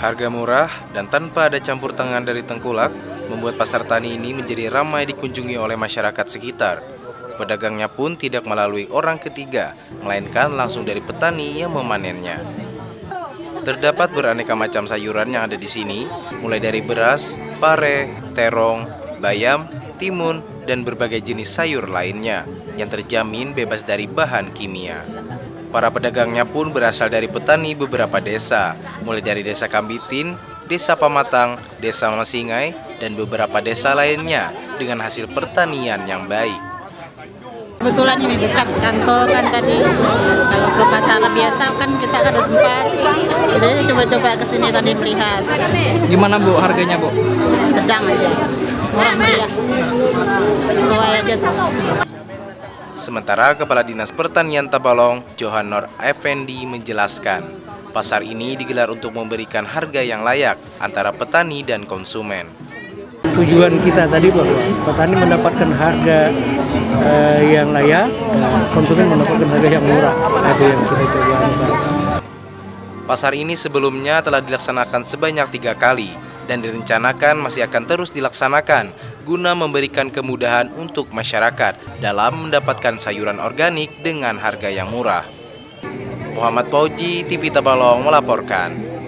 Harga murah dan tanpa ada campur tangan dari tengkulak membuat pasar tani ini menjadi ramai dikunjungi oleh masyarakat sekitar. Pedagangnya pun tidak melalui orang ketiga, melainkan langsung dari petani yang memanennya. Terdapat beraneka macam sayuran yang ada di sini, mulai dari beras, pare, terong, bayam, timun, dan berbagai jenis sayur lainnya yang terjamin bebas dari bahan kimia. Para pedagangnya pun berasal dari petani beberapa desa, mulai dari desa Kambitin, desa Pamatang, desa Masingai, dan beberapa desa lainnya dengan hasil pertanian yang baik. Kebetulan ini buka kantor kan tadi, kalau ke pasar biasa kan kita ada sempat, jadi coba-coba ke sini tadi melihat. Gimana Bu harganya Bu? Sedang aja, murah meriah, sesuai aja tuh. Sementara Kepala Dinas Pertanian Tabalong, Johannor Effendi menjelaskan, pasar ini digelar untuk memberikan harga yang layak antara petani dan konsumen. Tujuan kita tadi bahwa petani mendapatkan harga eh, yang layak, konsumen mendapatkan harga yang murah. Itu yang kita coba. Pasar ini sebelumnya telah dilaksanakan sebanyak tiga kali dan direncanakan masih akan terus dilaksanakan guna memberikan kemudahan untuk masyarakat dalam mendapatkan sayuran organik dengan harga yang murah. Muhammad Pauji, TV Tabalong melaporkan.